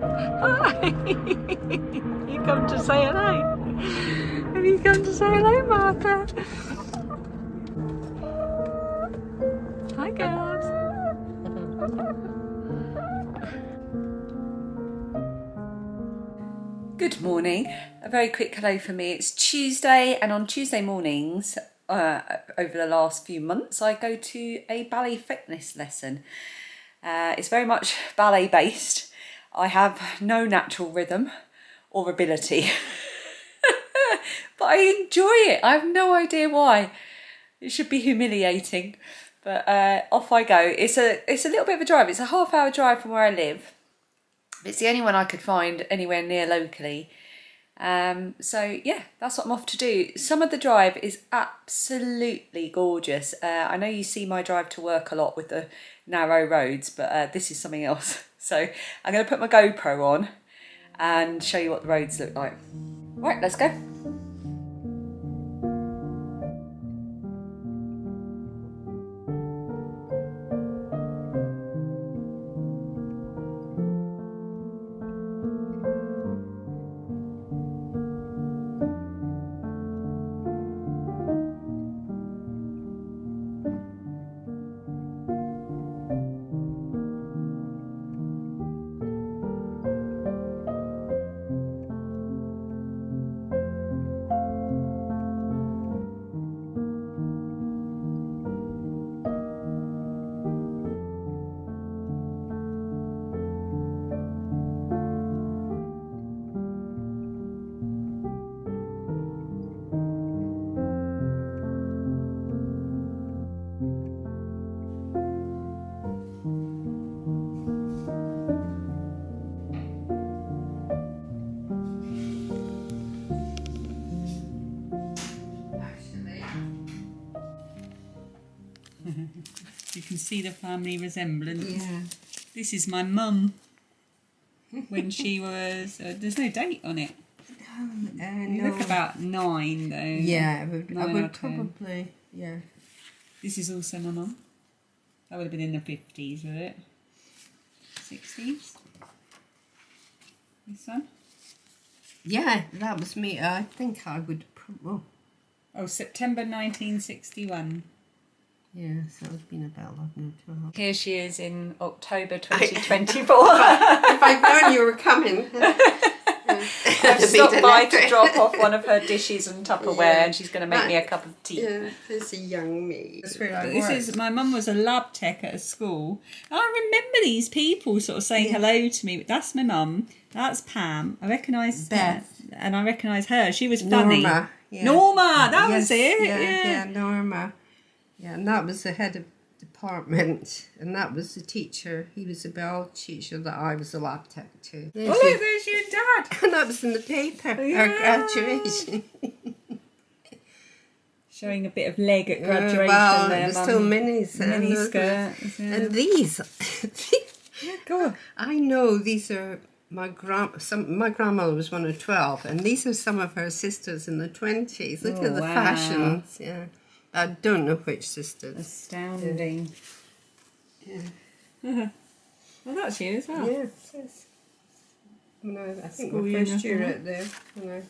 you come to say hello? Have you come to say hello, Martha? Hi, girls. Good morning. A very quick hello for me. It's Tuesday, and on Tuesday mornings, uh, over the last few months, I go to a ballet fitness lesson. Uh, it's very much ballet based. I have no natural rhythm or ability, but I enjoy it. I have no idea why. It should be humiliating, but uh, off I go. It's a it's a little bit of a drive. It's a half hour drive from where I live it's the only one I could find anywhere near locally. Um, so yeah, that's what I'm off to do. Some of the drive is absolutely gorgeous. Uh, I know you see my drive to work a lot with the narrow roads, but uh, this is something else. So I'm going to put my GoPro on and show you what the roads look like. Right, let's go. Can see the family resemblance. Yeah. This is my mum when she was. Uh, there's no date on it. Uh, You no. look about nine though. Yeah, I would, I would ten. probably. Yeah. This is also my mum. That would have been in the fifties, would it? Sixties. This one. Yeah, that was me. I think I would. Pro- oh, Oh, September 1961. Yeah, so it's been about 11 or 12. Here she is in October 2024. if I'd known you were coming. I've stopped by to drop off one of her dishes and Tupperware, Yeah. and she's going to make me a cup of tea. Yeah, there's a young me. That's where I This worked. is my mum was a lab tech at a school. I remember these people sort of saying hello to me. That's my mum. That's Pam. I recognise Beth. and I recognise her. She was funny. Norma. Yeah. Norma, that Yes, was it. Yeah, Yeah. yeah, Norma. Yeah, and that was the head of department, and that was the teacher. He was a bell teacher that I was a lab tech to. Oh look, there's your dad. And that was in the paper, Yeah. our graduation. Showing a bit of leg at Uh, graduation well, there, mum. still minis. Mini skirts. Yeah. And these, yeah, go on. I know these are my grand. Some my grandmother was one of twelve, and these are some of her sisters in the twenties. Look Oh, at the wow. fashions. Yeah, I don't know which sisters. Astounding. Yeah. Well, that's you as well. Yeah, it. When I, I think School my first year out there. When I,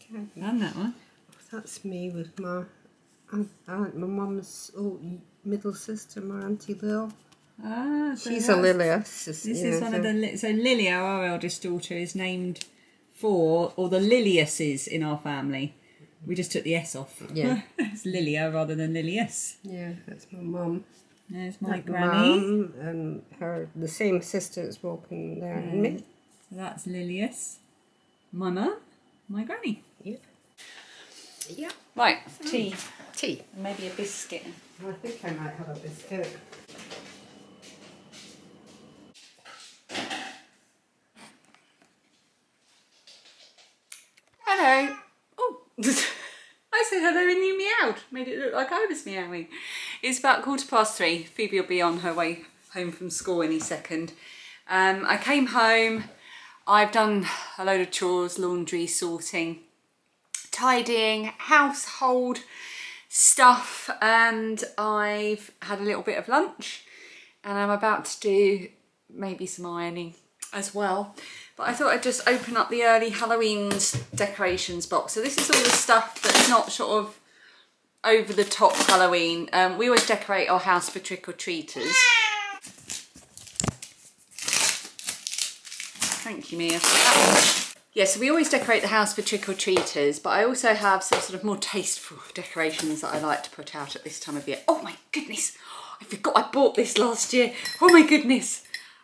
came. And that one. that's me with my aunt, aunt my mum's old middle sister, my auntie Lil. Ah, so She's a Lilius. This is one of the so Lily, our eldest daughter, is named for or the Liliuses in our family. We just took the S off. Yeah. it's Lilia rather than Lilius. Yeah, that's my mum. There's my Like granny. Mum and her, the same sister that's walking there. and me. So that's Lilius. My mum, my granny. Yep. Yeah. Right, tea Tea. and maybe a biscuit. I think I might have a biscuit. Hello. Hello and you meowed. Made it look like I was meowing. It's about quarter past three. Phoebe will be on her way home from school any second. Um, I came home. I've done a load of chores, laundry, sorting, tidying, household stuff, and I've had a little bit of lunch. And I'm about to do maybe some ironing as well. But I thought I'd just open up the early Halloween decorations box. So this is all the stuff that's not sort of over the top Halloween. Um, we always decorate our house for trick-or-treaters. Thank you, Mia, Yeah, so we always decorate the house for trick-or-treaters, but I also have some sort of more tasteful decorations that I like to put out at this time of year. Oh my goodness, I forgot I bought this last year. Oh my goodness.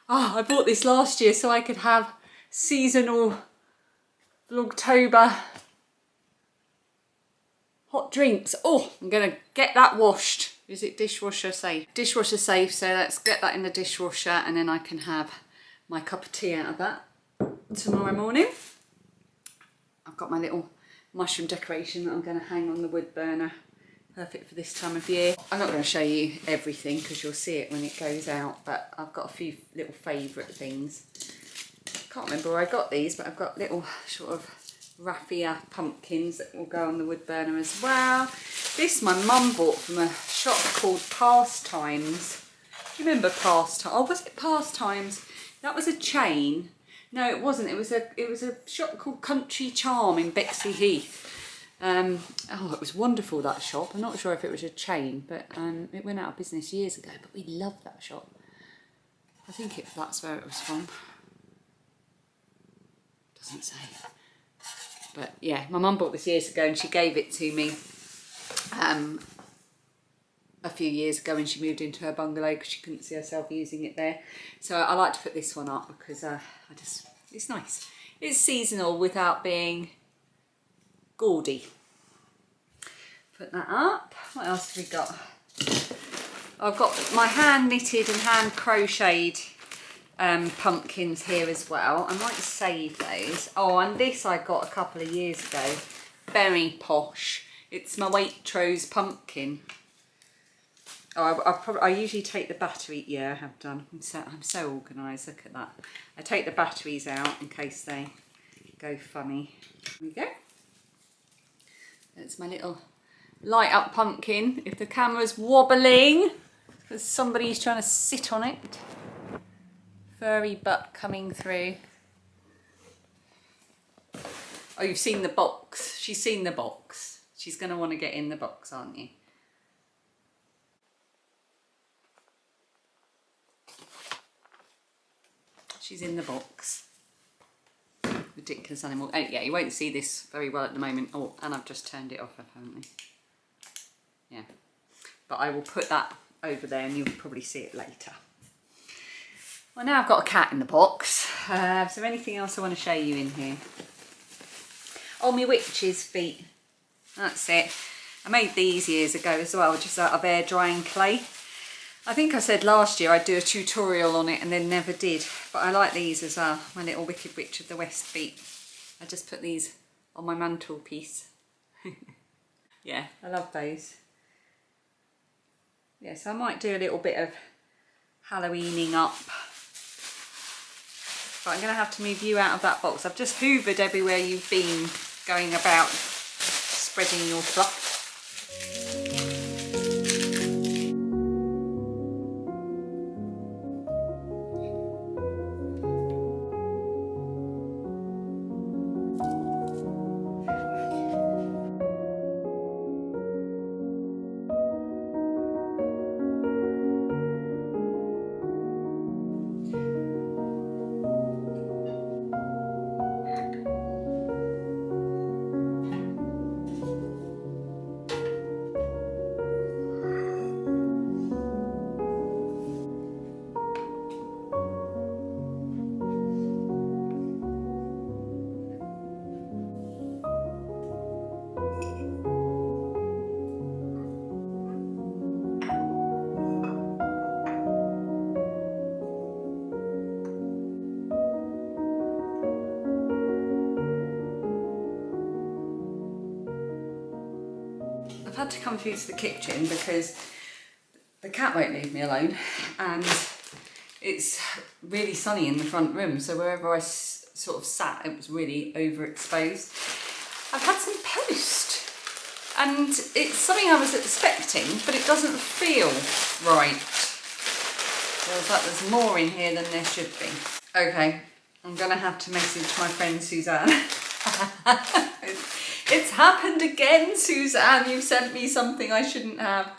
Oh, I bought this last year so I could have seasonal Vlogtober hot drinks. Oh, I'm gonna get that washed. Is it dishwasher safe? Dishwasher safe, so let's get that in the dishwasher and then I can have my cup of tea out of that tomorrow morning. I've got my little mushroom decoration that I'm to hang on the wood burner. Perfect for this time of year. I'm not to show you everything because you'll see it when it goes out, but I've got a few little favourite things. Can't remember where I got these, but I've got little sort of raffia pumpkins that will go on the wood burner as well. This my mum bought from a shop called Pastimes. Do you remember Pastimes? Oh, was it Pastimes? That was a chain no, it wasn't. It was a it was a shop called Country Charm in Bexleyheath. Um, oh, it was wonderful that shop. I'm not sure if it was a chain, but um, it went out of business years ago. But we loved that shop. I think it, that's where it was from. Doesn't say. But yeah, my mum bought this years ago and she gave it to me um, a few years ago when she moved into her bungalow because she couldn't see herself using it there. So I like to put this one up because uh, I just it's nice. It's seasonal without being gaudy. Put that up. What else have we got? I've got my hand knitted and hand crocheted um, pumpkins here as well. I might save those. Oh, and this I got a couple of years ago. Very posh. It's my Waitrose pumpkin. Oh, I, I, probably, I usually take the battery. Yeah, I have done. I'm so, I'm so organised. Look at that. I take the batteries out in case they go funny. There we go. That's my little light up pumpkin. If the camera's wobbling, because somebody's trying to sit on it. Furry butt coming through. Oh, you've seen the box. She's seen the box. She's going to want to get in the box, aren't you? She's in the box. Ridiculous animal. Oh, yeah, you won't see this very well at the moment. Oh, and I've just turned it off apparently. Yeah. But I will put that over there and you'll probably see it later. Well, now I've got a cat in the box. Uh, is there anything else I want to show you in here? Oh, my witch's feet. That's it. I made these years ago as well, just out of air drying clay. I think I said last year I'd do a tutorial on it and then never did. But I like these as well, my little Wicked Witch of the West feet. I just put these on my mantelpiece. yeah, I love those. Yeah, so I might do a little bit of Halloweening up. But I'm going to have to move you out of that box. I've just hoovered everywhere you've been going about spreading your fluff. Had to come through to the kitchen because the cat won't leave me alone and it's really sunny in the front room so wherever I sort of sat it was really overexposed. I've had some post and it's something I was expecting but it doesn't feel right. Feels like there's more in here than there should be. Okay, I'm gonna have to message my friend Suzanne. it's happened again, Suzanne. You've sent me something I shouldn't have.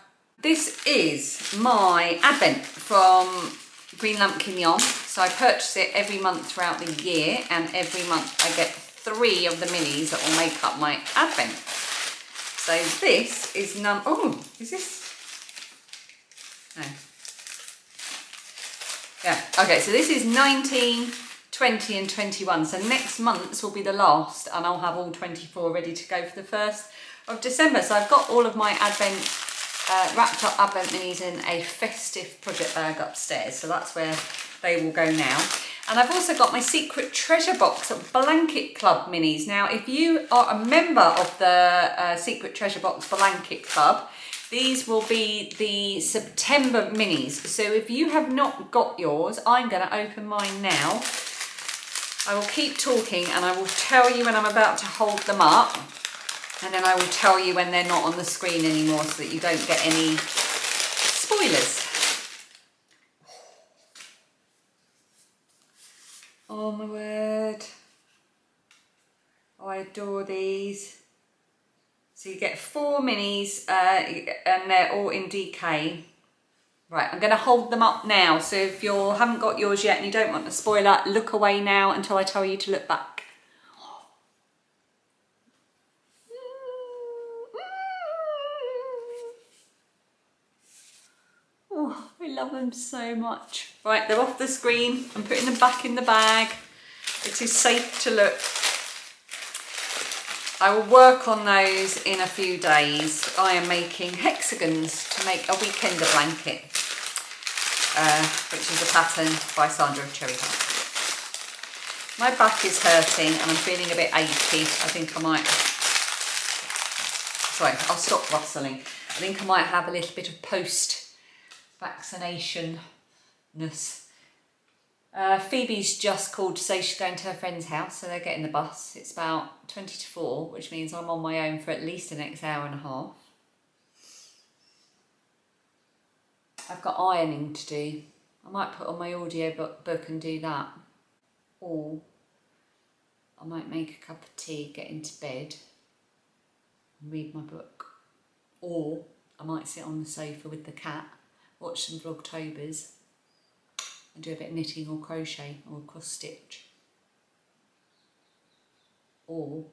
This is my Advent from Green Lumpkin Yarn. So I purchase it every month throughout the year and every month I get three of the minis that will make up my Advent. So this is num, oh, is this? No. Yeah, okay, so this is 19, 20 and 21. So next month's will be the last and I'll have all 24 ready to go for the 1st of December. So I've got all of my Advent, uh, wrapped up Advent minis in a festive project bag upstairs. So that's where they will go now. And I've also got my secret treasure box Blanket Club minis. Now, if you are a member of the uh, Secret Treasure Box Blanket Club, these will be the September minis. So if you have not got yours, I'm going to open mine now. I will keep talking and I will tell you when I'm about to hold them up. And then I will tell you when they're not on the screen anymore so that you don't get any spoilers. Oh my word. Oh, I adore these. So you get four minis uh, and they're all in DK. Right, I'm going to hold them up now. So if you haven't got yours yet and you don't want a spoiler, look away now until I tell you to look back. Oh, I love them so much. Right, they're off the screen. I'm putting them back in the bag. It is safe to look. I will work on those in a few days. I am making hexagons to make a weekender blanket, uh, which is a pattern by Sandra Cherry Heart. My back is hurting and I'm feeling a bit achy. I think I might, sorry, I'll stop rustling. I think I might have a little bit of post-vaccination-ness uh, Phoebe's just called to say she's going to her friend's house, so they're getting the bus. It's about 20 to 4, which means I'm on my own for at least the next hour and a half. I've got ironing to do. I might put on my audio book, and do that. Or I might make a cup of tea, get into bed, and read my book. Or I might sit on the sofa with the cat, watch some Vlogtobers and do a bit of knitting or crochet or cross stitch. Or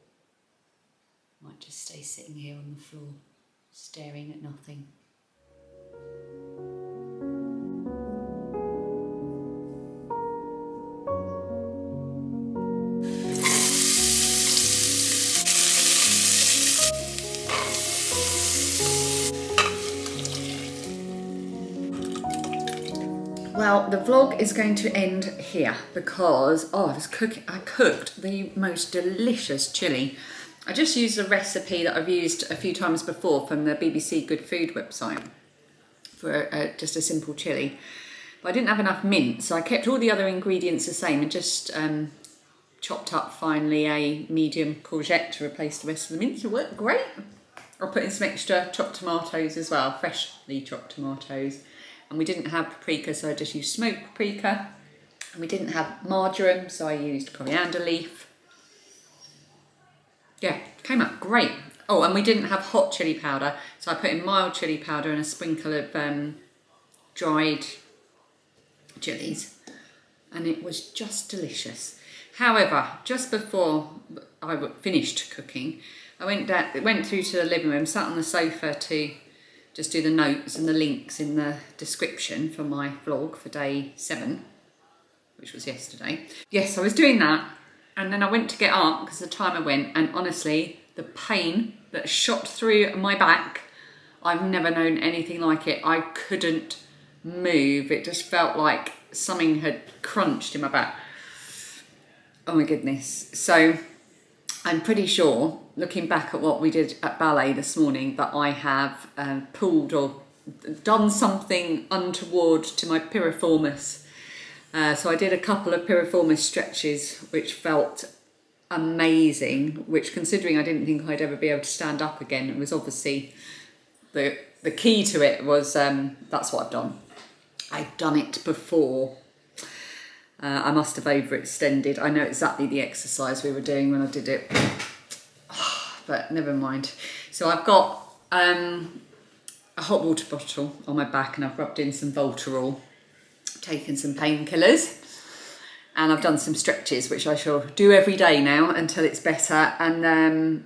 might just stay sitting here on the floor, staring at nothing. Well, the vlog is going to end here because oh, I was cooking. I cooked the most delicious chili. I just used a recipe that I've used a few times before from the BBC Good Food website for uh, just a simple chili. But I didn't have enough mint, so I kept all the other ingredients the same and just um, chopped up finely a medium courgette to replace the rest of the mint. It worked great. I'll put in some extra chopped tomatoes as well, freshly chopped tomatoes and we didn't have paprika so I just used smoked paprika. And we didn't have marjoram so I used coriander leaf. Yeah came out great. Oh and we didn't have hot chili powder so I put in mild chili powder and a sprinkle of um, dried chilies. And it was just delicious. However just before I finished cooking I went down, went through to the living room sat on the sofa to just do the notes and the links in the description for my vlog for day seven, which was yesterday. Yes, I was doing that and then I went to get up because the timer went and honestly, the pain that shot through my back, I've never known anything like it. I couldn't move. It just felt like something had crunched in my back. Oh my goodness. So I'm pretty sure, looking back at what we did at ballet this morning, that I have uh, pulled or done something untoward to my piriformis. Uh, so I did a couple of piriformis stretches, which felt amazing. Which, considering I didn't think I'd ever be able to stand up again, it was obviously the the key to it was um, that's what I've done. I've done it before Uh, I must have overextended. I know exactly the exercise we were doing when I did it, but never mind. So I've got um, a hot water bottle on my back and I've rubbed in some Voltarol, taken some painkillers, and I've done some stretches, which I shall do every day now until it's better. And um,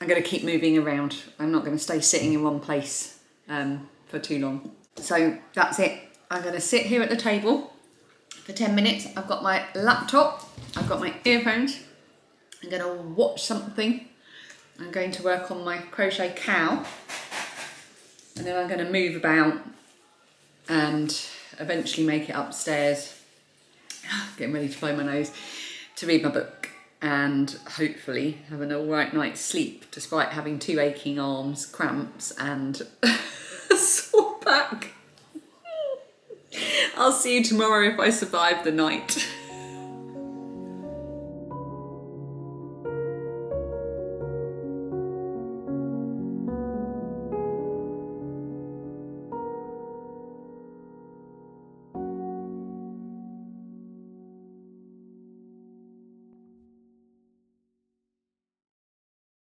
I'm going to keep moving around. I'm not going to stay sitting in one place um, for too long. So that's it. I'm going to sit here at the table for 10 minutes. I've got my laptop, I've got my earphones. I'm going to watch something. I'm going to work on my crochet cow. And then I'm going to move about and eventually make it upstairs getting ready to blow my nose, to read my book and hopefully have an all right night's sleep despite having two aching arms, cramps, and a sore back. I'll see you tomorrow if I survive the night.